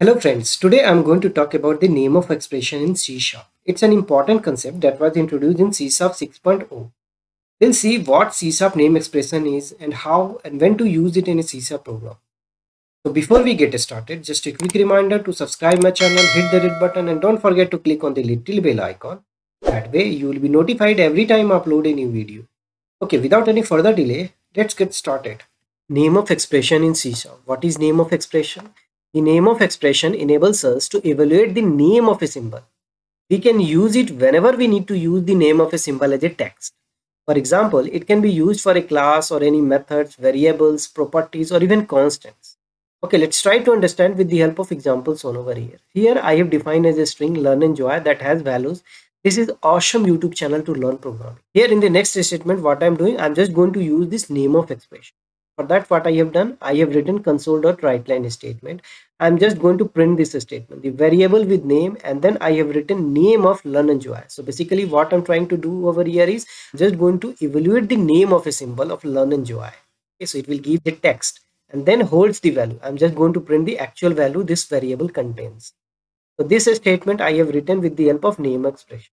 Hello friends, today I'm going to talk about the name of expression in C Sharp. It's an important concept that was introduced in C Sharp 6.0. We'll see what C Sharp name expression is and how and when to use it in a C Sharp program. So before we get started, just a quick reminder to subscribe my channel, hit the red button and don't forget to click on the little bell icon. That way you will be notified every time I upload a new video. Okay, without any further delay, let's get started. Name of expression in C Sharp. What is name of expression? The name of expression enables us to evaluate the name of a symbol. We can use it whenever we need to use the name of a symbol as a text. For example, it can be used for a class or any methods, variables, properties, or even constants. Okay, let's try to understand with the help of examples shown over here. Here I have defined as a string learn and joy that has values. This is awesome YouTube channel to learn programming. Here in the next statement, what I'm doing, I'm just going to use this name of expression. For that, what I have done, I have written console.writeLine statement. I'm just going to print this statement, the variable with name, and then I have written name of learn and joy. So basically what I'm trying to do over here is just going to evaluate the name of a symbol of learn and joy. Okay, so it will give the text and then holds the value. I'm just going to print the actual value this variable contains. So this statement I have written with the help of name expression.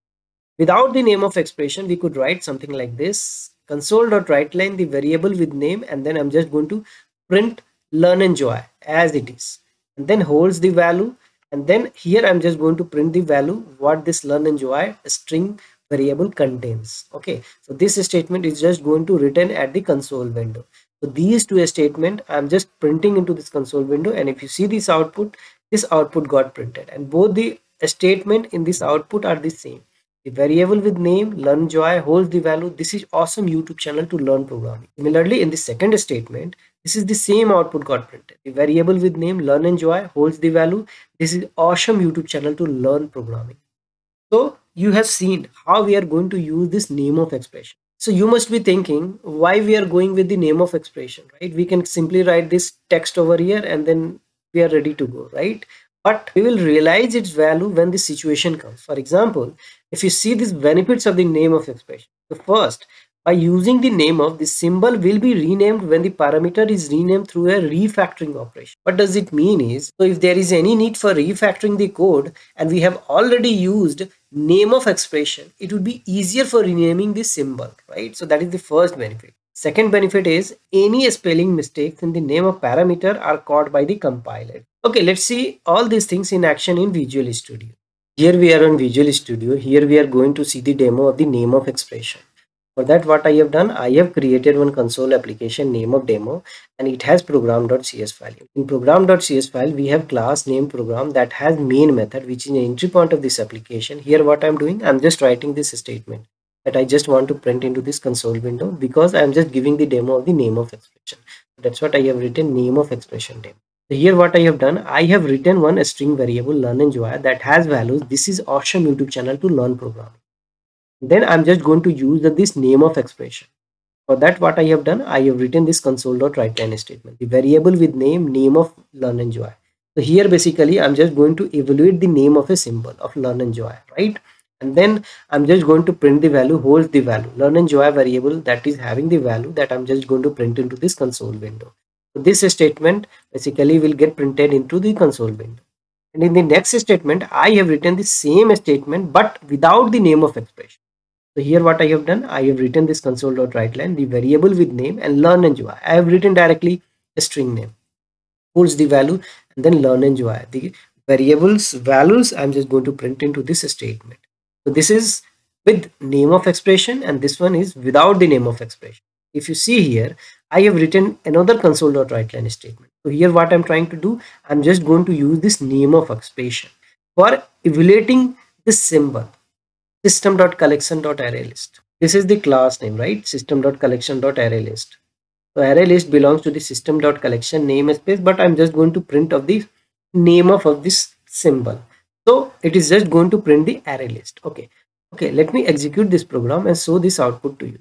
Without the name of expression, we could write something like this console.writeLine the variable with name and then I'm just going to print learn and joy as it is. And then holds the value and then here I'm just going to print the value what this learn and joy string variable contains. Okay so this statement is just going to return at the console window. So these two statement I'm just printing into this console window and if you see this output this output got printed. And both the statement in this output are the same the variable with name learnJoy holds the value. This is awesome YouTube channel to learn programming. Similarly, in the second statement, this is the same output got printed. The variable with name learnJoy holds the value. This is awesome YouTube channel to learn programming. So you have seen how we are going to use this name of expression. So you must be thinking why we are going with the name of expression, right? We can simply write this text over here and then we are ready to go, right? but we will realize its value when the situation comes. For example, if you see these benefits of the name of expression, the first, by using the name of the symbol will be renamed when the parameter is renamed through a refactoring operation. What does it mean is, so if there is any need for refactoring the code and we have already used name of expression, it would be easier for renaming the symbol, right? So that is the first benefit. Second benefit is any spelling mistakes in the name of parameter are caught by the compiler. Okay, let's see all these things in action in Visual Studio. Here we are on Visual Studio. Here we are going to see the demo of the name of expression. For that what I have done, I have created one console application name of demo and it has program.cs file. In program.cs file, we have class name program that has main method which is an entry point of this application. Here what I'm doing, I'm just writing this statement that I just want to print into this console window because I'm just giving the demo of the name of expression. That's what I have written name of expression demo. So here what I have done, I have written one string variable learn and joy that has values. This is awesome YouTube channel to learn programming. Then I'm just going to use the, this name of expression. For that what I have done, I have written this console.writeLine statement. The variable with name, name of learn and joy. So here basically I'm just going to evaluate the name of a symbol of learn and joy, right? And then I'm just going to print the value, holds the value, learn and joy variable that is having the value that I'm just going to print into this console window. This statement basically will get printed into the console window. And in the next statement, I have written the same statement but without the name of expression. So here what I have done, I have written this console.writeLine, the variable with name and learn and joy. I have written directly a string name, holds the value and then learn and joy. The variables values I'm just going to print into this statement. So this is with name of expression and this one is without the name of expression. If you see here, I have written another console.writeLine statement. So here what I'm trying to do, I'm just going to use this name of expression for evaluating this symbol system.collection.arraylist. This is the class name, right? System.collection.arraylist. So array list belongs to the system.collection namespace, but I'm just going to print of the name of, of this symbol. So it is just going to print the array list. Okay. Okay, let me execute this program and show this output to you.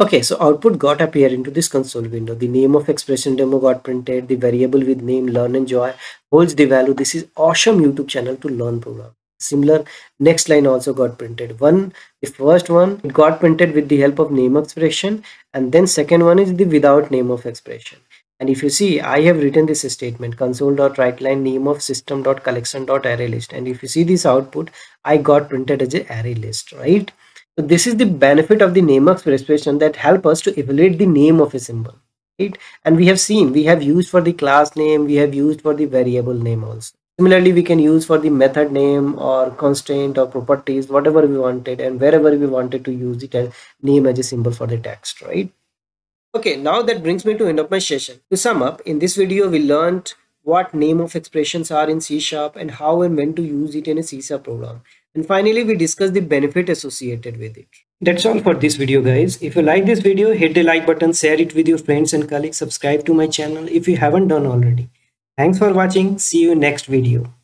Okay, so output got appear into this console window. The name of expression demo got printed. The variable with name learn and joy holds the value. This is awesome YouTube channel to learn program. Similar next line also got printed. One, the first one it got printed with the help of name expression and then second one is the without name of expression and if you see i have written this statement console.writeline name of system.collection.arraylist and if you see this output i got printed as a array list right so this is the benefit of the name of expression that help us to evaluate the name of a symbol right? And we have seen we have used for the class name we have used for the variable name also. Similarly we can use for the method name or constraint or properties whatever we wanted and wherever we wanted to use it name as a symbol for the text right? Okay now that brings me to end of my session. To sum up in this video we learned what name of expressions are in c sharp and how and when to use it in a c sharp program and finally we discuss the benefit associated with it that's all for this video guys if you like this video hit the like button share it with your friends and colleagues subscribe to my channel if you haven't done already Thanks for watching. See you next video.